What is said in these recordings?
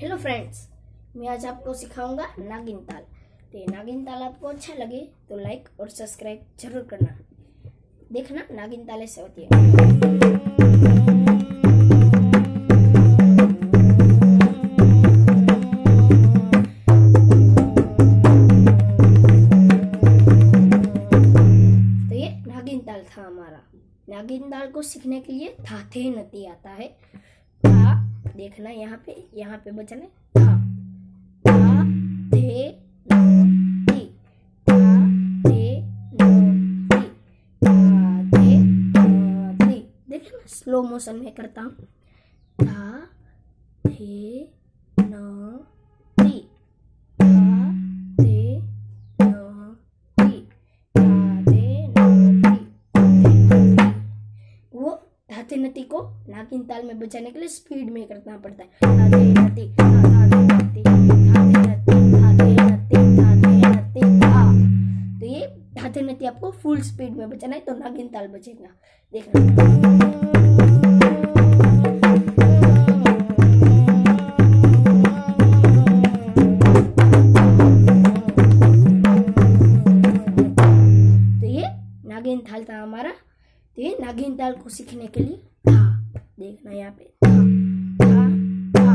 Hello friends मैं आज आपको सिखाऊँगा नागिन ताल। तो ये नागिन ताल आपको अच्छा लगे तो लाइक और सब्सक्राइब ज़रूर करना। देखना नागिन ताल ऐसे होती है। तो ये नागिन था हमारा। नागिन ताल को सीखने के लिए था थे नती आता है। था देखना यहाँ पे यहाँ पे बचना है ती ती ती स्लो मोशन में करता हूँ धाते नती को नागिन ताल में बचाने के लिए स्पीड में करना पड़ता है। तो ये धाते नती आपको फुल स्पीड में बचाना है तो नागिन ताल बचेगा देखना। तो हमारा। तो ये नागिन ताल को सीखने के लिए। था। देखना यहाँ पे। था। था। था।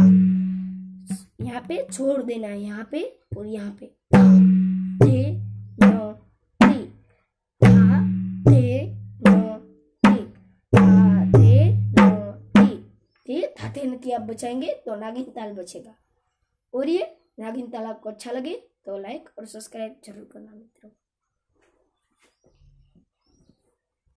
यहाँ पे छोड़ देना है, यहाँ पे और यहाँ पे। था। थे न, ती। था। थे न, ती। था। थे न, ती। ये थाते नती आप बचाएँगे तो नागिन ताल बचेगा। और ये नागिन ताल आपको अच्छा लगे तो लाइक और सब्सक्राइब ज़रूर करना मित्रों।